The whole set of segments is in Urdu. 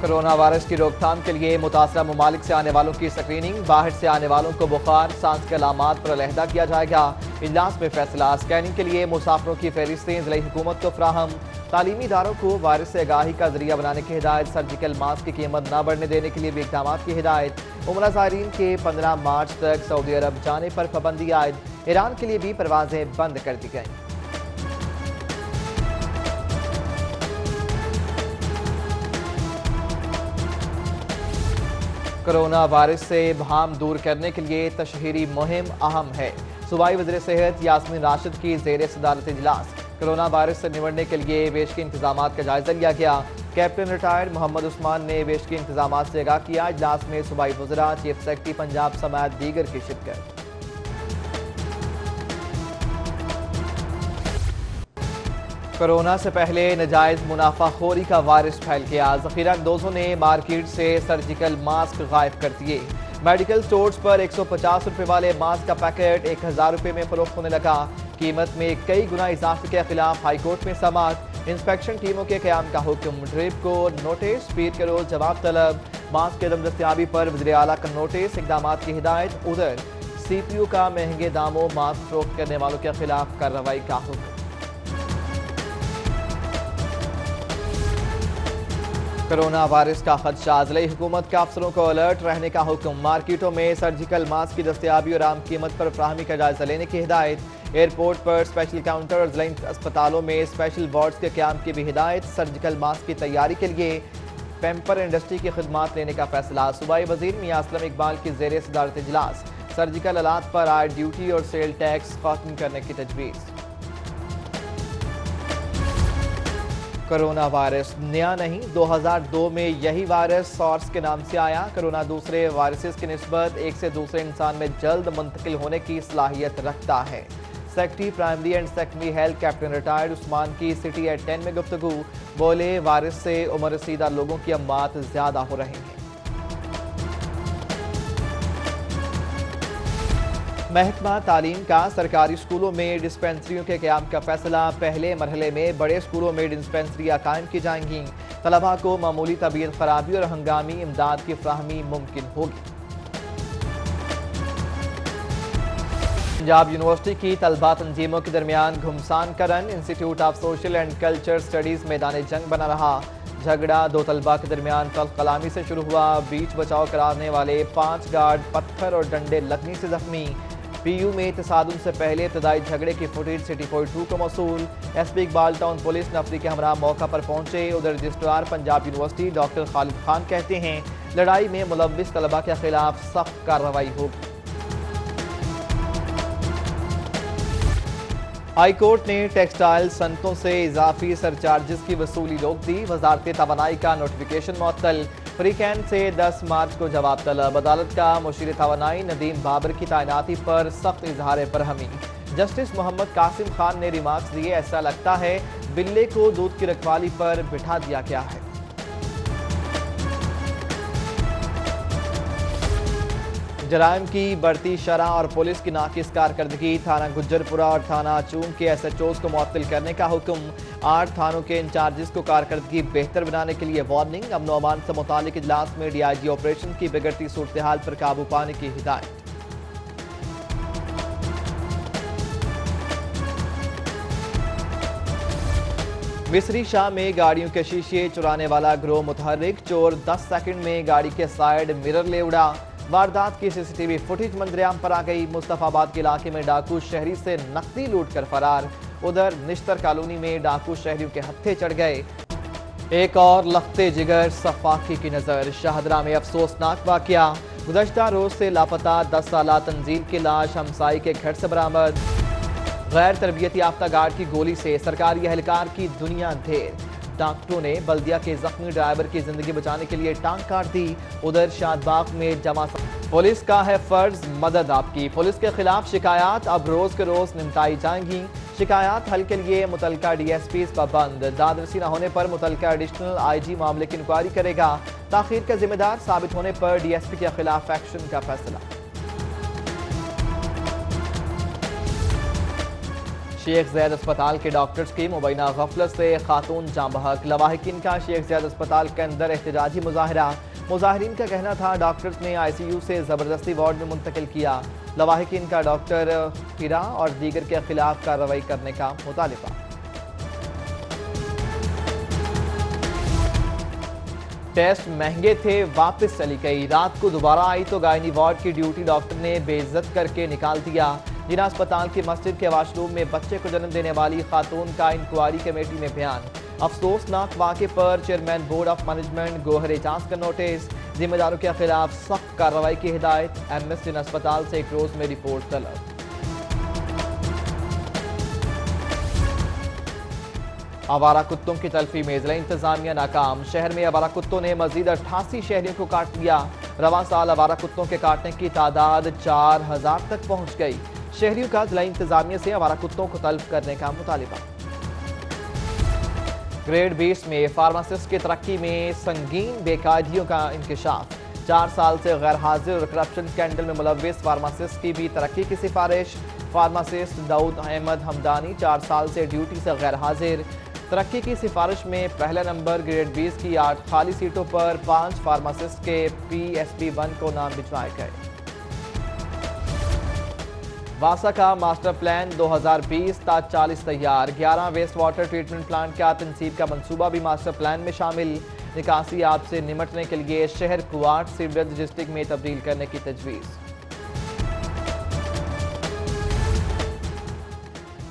کرونا وائرس کی روک تھام کے لیے متاثرہ ممالک سے آنے والوں کی سکریننگ، باہر سے آنے والوں کو بخار، سانس کے علامات پر علیحدہ کیا جائے گا۔ اجلاس میں فیصلہ، سکیننگ کے لیے مسافروں کی فہرستیں، ضلعی حکومت کو فراہم۔ تعلیمی اداروں کو وائرس سے آگاہی کا ذریعہ بنانے کی ہدایت، سرجیکل ماسک کی قیمت نہ بڑھنے دینے کے لیے بھی اقدامات کی ہدایت۔ عمرہ زائرین کے پندرہ مارچ تک سعودی عرب جانے پر پابندی عائد۔ ایران کے لیے بھی پروازیں بند کر دی گئیں۔ کرونا وائرس سے بہام دور کرنے کے لیے تشہیری مہم اہم ہے۔ صوبائی وزیر صحت یاسمین راشد کی زیر صدارت اجلاس۔ کرونا وائرس سے نمٹنے کے لیے ویش انتظامات کا جائزہ لیا گیا۔ کیپٹن ریٹائرڈ محمد عثمان نے ویش انتظامات سے آگاہ کیا۔ اجلاس میں صوبائی وزراء، چیف سیکرٹری، پنجاب سمیت دیگر کی شرکت۔ کرونا سے پہلے نجائز منافع خوری کا وائرس پھیل گیا۔ ذخیرہ دوزوں نے مارکیٹ سے سرجیکل ماسک غائب کر دیے۔ میڈیکل سٹورز پر ایک سو پچاس روپے والے ماسک کا پیکٹ ایک ہزار روپے میں فروخت ہونے لگا۔ قیمت میں کئی گنا اضافے کے خلاف ہائی کورٹ میں سماعت۔ انسپیکشن ٹیموں کے قیام کا حکم۔ ڈریپ کو نوٹس پیر کے روز جواب طلب۔ ماسک کے دم دستیابی پر وزیر اعلیٰ کا نوٹس۔ اقدامات کی ہدایت۔ ادھر سی پی یو کا مہنگے داموں، ماسک فروخت کرنے والوں کے خلاف کارروائی کا حکم۔ کرونا وائرس کا خدشہ ضلعی حکومت کے افسروں کو الرٹ، رہنے کا حکم۔ مارکیٹوں میں سرجیکل ماسک کی دستیابی اور عام قیمت پر فراہمی کا جائزہ لینے کی ہدایت۔ ایئرپورٹ پر اسپیشل کاؤنٹر اور ضلعی اسپتالوں میں اسپیشل وارڈز کے قیام کی بھی ہدایت۔ سرجیکل ماسک کی تیاری کے لیے پیمپر انڈسٹری کی خدمات لینے کا فیصلہ۔ صوبائی وزیر میاں اسلم اقبال کی زیر صدارت اجلاس۔ سرجیکل آلات پر آئے ڈیوٹی اور سیل ٹیکس ختم کرنے کی تجویز۔ کرونا وائرس نیا نہیں، دو ہزار دو میں یہی وائرس سارس کے نام سے آیا۔ کرونا دوسرے وائرسز کی نسبت ایک سے دوسرے انسان میں جلد منتقل ہونے کی صلاحیت رکھتا ہے۔ Secretary primary and secondary health captain retired Usman کی سٹی ایٹ ٹین میں گفتگو۔ بولے، وائرس سے عمر رسیدہ لوگوں کی اموات زیادہ ہو رہے ہیں۔ محکمہ تعلیم کا سرکاری اسکولوں میں ڈسپینسریوں کے قیام کا فیصلہ۔ پہلے مرحلے میں بڑے اسکولوں میں ڈسپینسریاں قائم کی جائیں گی۔ طلبہ کو معمولی طبیعت خرابی اور ہنگامی امداد کی فراہمی ممکن ہوگی۔ پنجاب یونیورسٹی کی طلبہ تنظیموں کے درمیان گھمسان Kiran Institute of Social and Culture Studies میدان جنگ بنا رہا۔ جھگڑا دو طلبہ کے درمیان تلخ کلامی سے شروع ہوا۔ بیچ بچاؤ کرانے والے پانچ گارڈ پتھر اور ڈنڈے لگنی سے زخمی۔ پی یو میں تصادم سے پہلے ابتدائی جھگڑے کی فوٹیج سٹی فوئی ٹو کو موصول۔ S P Iqbal Town police نفری کے ہمراہ موقع پر پہنچے۔ ادھر registrar Punjab University doctor Khalid Khan کہتے ہیں، لڑائی میں ملوث طلبہ کے خلاف سخت کارروائی ہوگی ہائی کورٹ نے ٹیکسٹائل صنعتوں سے اضافی سرچارجز کی وصولی روک دی۔ وزارت توانائی کا نوٹیفیکیشن معطل۔ فریقین سے دس مارچ کو جواب طلب۔ عدالت کا مشیر توانائی ندیم بابر کی تعیناتی پر سخت اظہار برہمی۔ جسٹس محمد قاسم خان نے ریمارکس دیے، ایسا لگتا ہے بلے کو دودھ کی رکھوالی پر بٹھا دیا گیا ہے۔ جرائم کی بڑھتی شرح اور پولیس کی ناقص کارکردگی، تھانہ گجرپورہ اور تھانہ چون کے ایس ایچ اوز کو معطل کرنے کا حکم۔ آٹھ تھانوں کے انچارجز کو کارکردگی بہتر بنانے کے لیے وارننگ، امن و امان سے متعلق اجلاس میں ڈی آئی جی آپریشن کی بگڑتی صورتحال پر قابو پانے کی ہدایت۔ مصری شاہ میں گاڑیوں کے شیشے چرانے والا گروہ متحرک، چور دس سیکنڈ میں گاڑی کے سائیڈ مرر لے اڑا۔ واردات کی سی سی ٹی وی فوٹیج منظریام پر آ گئی۔ مصطفیٰ آباد کے علاقے میں ڈاکو شہری سے نقدی لوٹ کر فرار۔ ادھر نشتر کالونی میں ڈاکو شہریوں کے ہتھے چڑھ گئے۔ ایک اور لختے جگر صفاقی کی نظر، شاہدرہ میں افسوسناک واقعہ۔ گزشتہ روز سے لاپتہ دس سالہ تنزیل کی لاش ہمسائی کے گھر سے برآمد۔ غیر تربیتی یافتہ گارڈ کی گولی سے سرکاری اہلکار کی دنیا دھیر ڈاکٹروں نے بلدیہ کے زخمی ڈرائیور کی زندگی بچانے کے لیے ٹانک کاٹ دی۔ ادھر شاد باغ میں جمع پولیس کا ہے فرض مدد آپ کی۔ پولیس کے خلاف شکایات اب روز کے روز نمٹائی جائیں گی۔ شکایات حل کے لیے متعلقہ ڈی ایس پیز پابند داد رسی نہ ہونے پر متعلقہ ایڈیشنل آئی جی معاملے کی انکوائری کرے گا۔ تاخیر کا ذمہ دار ثابت ہونے پر ڈی ایس پی کے خلاف ایکشن کا فیصلہ۔ شیخ زید اسپتال کے ڈاکٹرز کی مبینہ غفلت سے خاتون جام بحق لواحقین کا شیخ زید اسپتال کے اندر احتجاجی مظاہرہ۔ مظاہرین کا کہنا تھا، ڈاکٹرز نے آئی سی یو سے زبردستی وارڈ میں منتقل کیا۔ لواحقین کا ڈاکٹر ہیرا اور دیگر کے خلاف کارروائی کرنے کا مطالبہ۔ ٹیسٹ مہنگے تھے، واپس چلی گئی۔ رات کو دوبارہ آئی تو گائنی وارڈ کی ڈیوٹی ڈاکٹر نے بے عزت کر کے نکال دیا۔ جنا اسپتال کی مسجد کے واش روم میں بچے کو جنم دینے والی خاتون کا انکوائری کمیٹی میں بیان۔ افسوسناک واقع پر chairman board of management Gohar Ejaz کا نوٹس۔ ذمہ داروں کے خلاف سخت کارروائی کی ہدایت۔ ایم ایس جن اسپتال سے ایک روز میں رپورٹ طلب۔ آوارہ کتوں کی تلفی میں ضلع انتظامیہ ناکام۔ شہر میں آوارہ کتوں نے مزید اٹھاسی شہریوں کو کاٹ دیا۔ رواں سال آوارہ کتوں کے کاٹنے کی تعداد چار ہزار تک پہنچ گئی۔ شہریوں کا ضلع انتظامیہ سے آوارہ کتوں کو طلب کرنے کا مطالبہ۔ گریڈ بیس میں فارماسسٹ کی ترقی میں سنگین بے قائدیوں کا انکشاف۔ چار سال سے غیر حاضر اور کرپشن سکینڈل میں ملوث فارماسسٹ کی بھی ترقی کی سفارش۔ فارماسسٹ داؤد احمد حمدانی چار سال سے ڈیوٹی سے غیر حاضر۔ ترقی کی سفارش میں پہلا نمبر گریڈ بیس کی آٹھ خالی سیٹوں پر پانچ فارماسسٹ کے پی ایس پی ون کو نام بچوائے گئے۔ واسا کا ماسٹر پلان دو ہزار بیس تا چالیس تیار، گیارہ ویسٹ واٹر ٹریٹمنٹ پلانٹ کا تنصیب کا منصوبہ بھی ماسٹر پلان میں شامل۔ نکاسی آپ سے نمٹنے کے لیے شہر کوارٹ سیوریج ڈسٹرکٹ میں تبدیل کرنے کی تجویز۔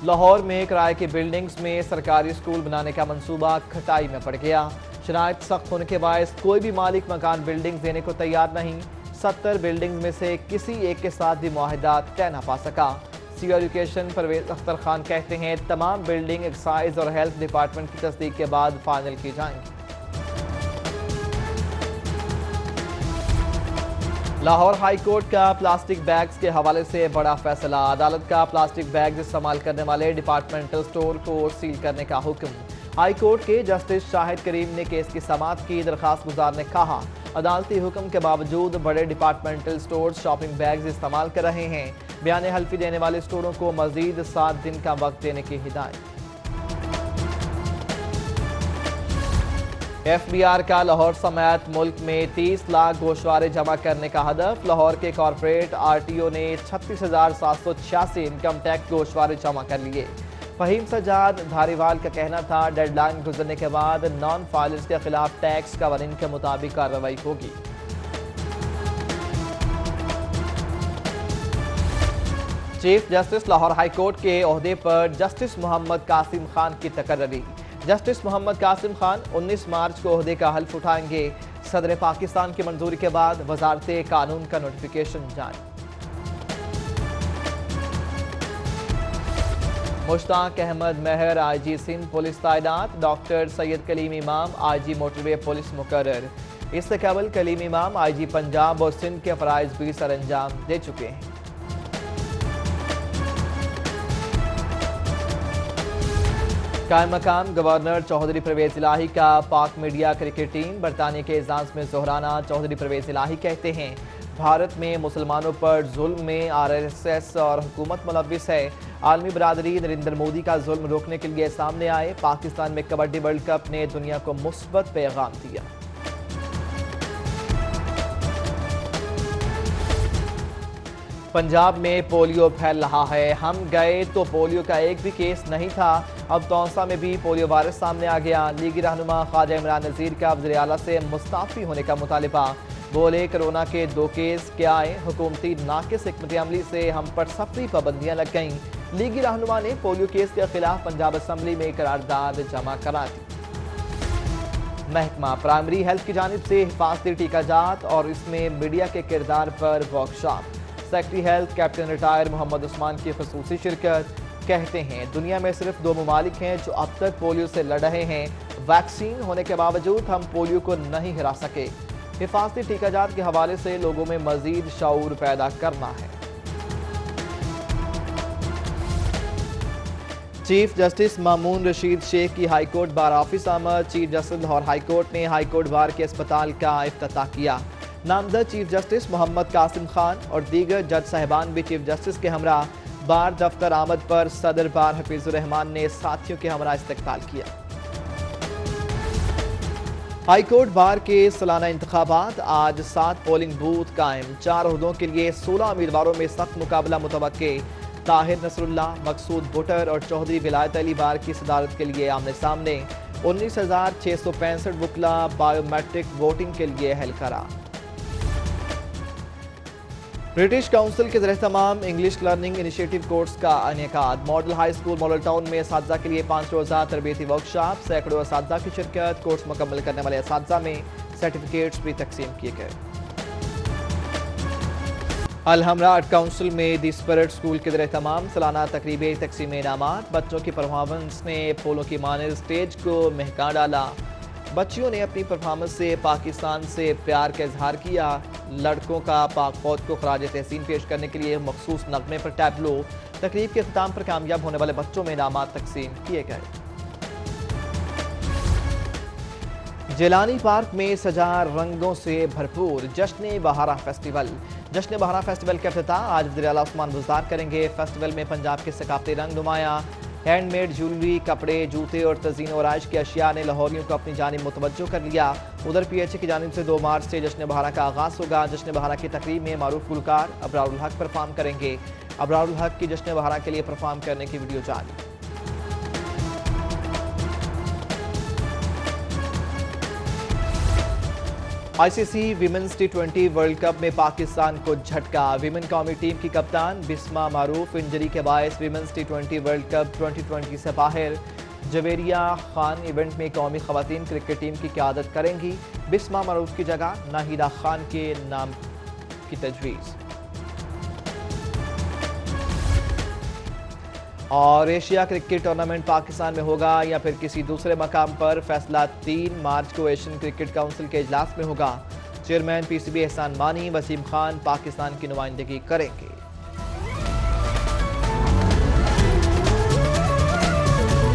لاہور میں کرائے کی بلڈنگز میں سرکاری سکول بنانے کا منصوبہ کھٹائی میں پڑ گیا۔ شرائط سخت ہونے کے باعث کوئی بھی مالک مکان بلڈنگ دینے کو تیار نہیں۔ ستر بلڈنگ میں سے کسی ایک کے ساتھ بھی معاہدات طے نہ پا سکا۔ سی ایڈوکیشن پرویز اختر خان کہتے ہیں، تمام بلڈنگ ایکسائز اور ہیلتھ ڈپارٹمنٹ کی تصدیق کے بعد فائنل کی جائیں۔ گی لاہور ہائی کورٹ کا پلاسٹک بیگز کے حوالے سے بڑا فیصلہ۔ عدالت کا پلاسٹک بیگز استعمال کرنے والے ڈپارٹمنٹل سٹور کو سیل کرنے کا حکم۔ ہائی کورٹ کے جسٹس شاہد کریم نے کیس کی سماعت کی درخواست گزار نے کہا۔ عدالتی حکم کے باوجود بڑے ڈپارٹمنٹل سٹورز شاپنگ بیگز استعمال کر رہے ہیں۔ بیان حلفی دینے والے سٹوروں کو مزید سات دن کا وقت دینے کی ہدایت۔ ایف بی آر کا لاہور سمیت ملک میں تیس لاکھ گوشوارے جمع کرنے کا ہدف۔ لاہور کے کارپوریٹ آر ٹی او نے چھتیس ہزار سات سو چھیاسی انکم ٹیکس گوشوارے جمع کر لیے۔ فہیم سجاد دھاریوال کا کہنا تھا ڈیڈ لائن گزرنے کے بعد نان فائلرز کے خلاف ٹیکس قوانین کے مطابق کارروائی ہوگی. Chief justice Lahore high court کے عہدے پر جسٹس محمد قاسم خان کی تقرری۔ جسٹس محمد قاسم خان انیس مارچ کو عہدے کا حلف اٹھائیں گے۔ صدر پاکستان کی منظوری کے بعد وزارت قانون کا نوٹیفیکیشن جاری۔ Mushtaq Ahmed Mehr, I G Sindh police تعینات، doctor Syed Kaleem Imam, I G motor way police مقرر۔ اس سے قبل کلیم امام، آئی جی پنجاب اور سندھ کے فرائض بھی سر انجام دے چکے ہیں۔ قائم مقام گورنر چوہدری پرویز الہی کا پاک میڈیا کرکٹ ٹیم برطانیہ کے اعزاز میں زہرانہ چوہدری پرویز الہی کہتے ہیں۔ بھارت میں مسلمانوں پر ظلم میں آر ایس ایس اور حکومت ملوث ہے۔ عالمی برادری نریندر مودی کا ظلم روکنے کے لیے سامنے آئے۔ پاکستان میں کبڈی ورلڈ کپ نے دنیا کو مثبت پیغام دیا۔ پنجاب میں پولیو پھیل رہا ہے۔ ہم گئے تو پولیو کا ایک بھی کیس نہیں تھا۔ اب تونسا میں بھی پولیو وائرس سامنے آ گیا۔ لیگی رہنما خواجہ عمران نظیر کا وزیر اعلیٰ سے مستعفی ہونے کا مطالبہ۔ بولے کرونا کے دو کیس، کیا آئے؟ حکومتی ناقص حکمت عملی سے ہم پر سفری پابندیاں لگ گئیں۔ لیگی رہنما نے پولیو کیس کے خلاف پنجاب اسمبلی میں قرارداد جمع کرا دی۔ محکمہ پرائمری ہیلتھ کی جانب سے حفاظتی ٹیکہ جات اور اس میں میڈیا کے کردار پر workshop secretary health captain retired Muhammad Usman کی خصوصی شرکت۔ کہتے ہیں، دنیا میں صرف دو ممالک ہیں جو اب تک پولیو سے لڑ رہے ہیں۔ ویکسین ہونے کے باوجود ہم پولیو کو نہیں ہرا سکے۔ حفاظتی ٹیکہ جات کے حوالے سے لوگوں میں مزید شعور پیدا کرنا ہے۔ چیف جسٹس مامون رشید شیخ کی ہائی کورٹ بار آفس آمد۔ Chief justice Lahore high court نے ہائی کورٹ بار کے اسپتال کا افتتاح کیا۔ نامزد چیف جسٹس محمد قاسم خان اور دیگر جج صاحبان بھی چیف جسٹس کے ہمراہ بار دفتر آمد پر صدر بار حفیظ الرحمان نے ساتھیوں کے ہمراہ استقبال کیا۔ ہائی کورٹ بار کے سالانہ انتخابات، آج سات پولنگ بوتھ قائم۔ چار عہدوں کے لیے سولہ امیدواروں میں سخت مقابلہ متوقع۔ طاہر نصر اللہ مقصود بھٹر اور چوہدری ولایت علی بار کی صدارت کے لیے آمنے سامنے۔ انیس ہزار چھ سو پینسٹھ وکلا بائیو میٹرک ووٹنگ کے لیے اہل کرا برٹش کاؤنسل کے ذریعہ تمام انگلش لرننگ انیشیٹو کورس کا انعقاد۔ Model high school model town میں اساتذہ کے لیے پانچ روزہ تربیتی ورکشاپ سینکڑوں اساتذہ کی شرکت، کورس مکمل کرنے والے اساتذہ میں سرٹیفکیٹس بھی تقسیم کیے گئے۔ الحمرہ آرٹ کاؤنسل میں دی اسپرٹ اسکول کے ذریعہ تمام سالانہ تقریبی تقسیم انعامات، بچوں کی پرفارمنس نے پھولوں کی مانر اسٹیج کو مہکا ڈالا۔ بچیوں نے اپنی پرفارمنس سے پاکستان سے پیار کا اظہار کیا۔ لڑکوں کا پاک فوج کو خراج تحسین پیش کرنے کے لیے مخصوص نغمے پر ٹیبلو۔ تقریب کے اختتام پر کامیاب ہونے والے بچوں میں انعامات تقسیم کیے گئے۔ جیلانی پارک میں سجا رنگوں سے بھرپور جشن بہارا فیسٹیول جشن بہارا فیسٹیول کا افتتاح آج وزیر اعلیٰ عثمان بزدار کریں گے۔ فیسٹیول میں پنجاب کے ثقافتی رنگ نمایاں۔ ہینڈ میڈ جولری، کپڑے، جوتے اور تزین و رائش کی اشیاء نے لاہوریوں کو اپنی جانب متوجہ کر لیا۔ ادھر پی ایچ اے کی جانب سے دو مارچ سے جشن بہارا کا آغاز ہوگا۔ جشن بہارا کی تقریب میں معروف گلکار ابرار الحق پرفارم کریں گے۔ ابرار الحق کی جشن بہارا کے لیے پرفارم کرنے کی ویڈیو جاری۔ I C C women's T twenty world cup میں پاکستان کو جھٹکا۔ ویمن قومی ٹیم کی کپتان بسما معروف، انجری کے باعث women's T twenty world cup twenty twenty سے باہر۔ جویریہ خان ایونٹ میں قومی خواتین کرکٹ ٹیم کی قیادت کریں گی۔ بسما معروف کی جگہ ناہیدہ خان کے نام کی تجویز۔ اور ایشیا کرکٹ ٹورنامنٹ پاکستان میں ہوگا یا پھر کسی دوسرے مقام پر فیصلہ تین مارچ کو ایشین کرکٹ کاؤنسل کے اجلاس میں ہوگا۔ Chairman P C B Ehsan Mani, Wasim Khan Pakistan کی نمائندگی کریں گے۔